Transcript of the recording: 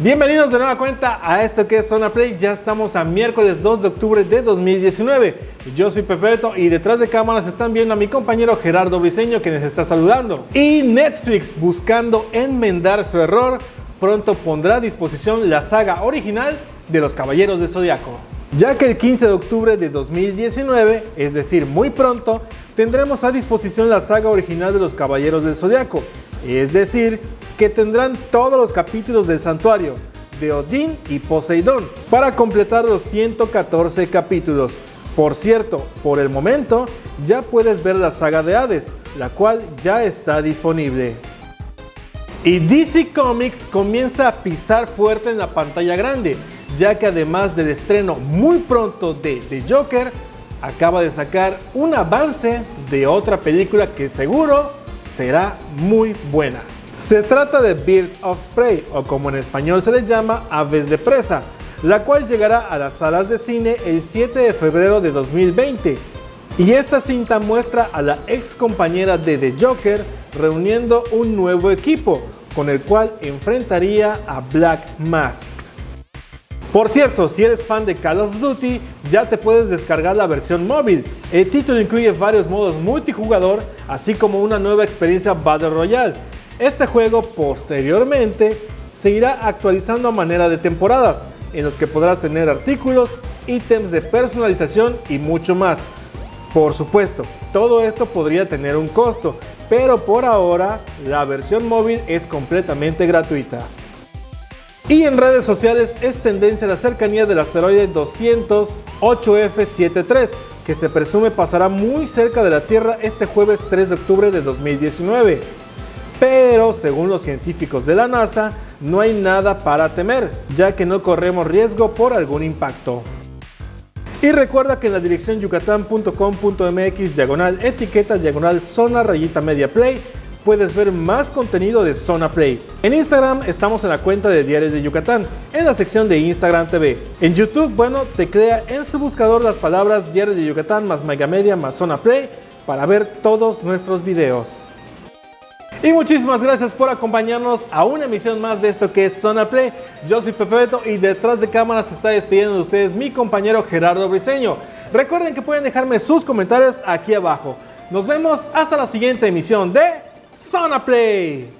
Bienvenidos de nueva cuenta a esto que es Zona Play. Ya estamos a miércoles 2 de octubre de 2019. Yo soy Pepeto y detrás de cámaras están viendo a mi compañero Gerardo Briseño que les está saludando. Y Netflix, buscando enmendar su error, pronto pondrá a disposición la saga original de los Caballeros de Zodiaco. Ya que el 15 de octubre de 2019, es decir, muy pronto, tendremos a disposición la saga original de los Caballeros del Zodiaco. Es decir, que tendrán todos los capítulos del santuario de Odín y Poseidón para completar los 114 capítulos. Por cierto, por el momento ya puedes ver la saga de Hades, la cual ya está disponible. Y DC Comics comienza a pisar fuerte en la pantalla grande, ya que además del estreno muy pronto de The Joker, acaba de sacar un avance de otra película que seguro será muy buena. Se trata de Birds of Prey, o como en español se le llama, Aves de Presa, la cual llegará a las salas de cine el 7 de febrero de 2020. Y esta cinta muestra a la ex compañera de The Joker reuniendo un nuevo equipo, con el cual enfrentaría a Black Mask. Por cierto, si eres fan de Call of Duty, ya te puedes descargar la versión móvil. El título incluye varios modos multijugador, así como una nueva experiencia Battle Royale este juego posteriormente se irá actualizando a manera de temporadas, en los que podrás tener artículos, ítems de personalización y mucho más. Por supuesto, todo esto podría tener un costo, pero por ahora la versión móvil es completamente gratuita. Y en redes sociales es tendencia la cercanía del asteroide 208F73, que se presume pasará muy cerca de la Tierra este jueves 3 de octubre de 2019 pero según los científicos de la NASA, no hay nada para temer, ya que no corremos riesgo por algún impacto. Y recuerda que en la dirección yucatán.com.mx diagonal etiqueta diagonal zona rayita media play puedes ver más contenido de Zona Play. En Instagram estamos en la cuenta de Diarios de Yucatán, en la sección de Instagram TV. En YouTube, bueno, te crea en su buscador las palabras Diarios de Yucatán más Media más Zona Play para ver todos nuestros videos. Y muchísimas gracias por acompañarnos a una emisión más de esto que es Zona Play. Yo soy Pepe Beto y detrás de cámaras se está despidiendo de ustedes mi compañero Gerardo Briseño. Recuerden que pueden dejarme sus comentarios aquí abajo. Nos vemos hasta la siguiente emisión de Zona Play.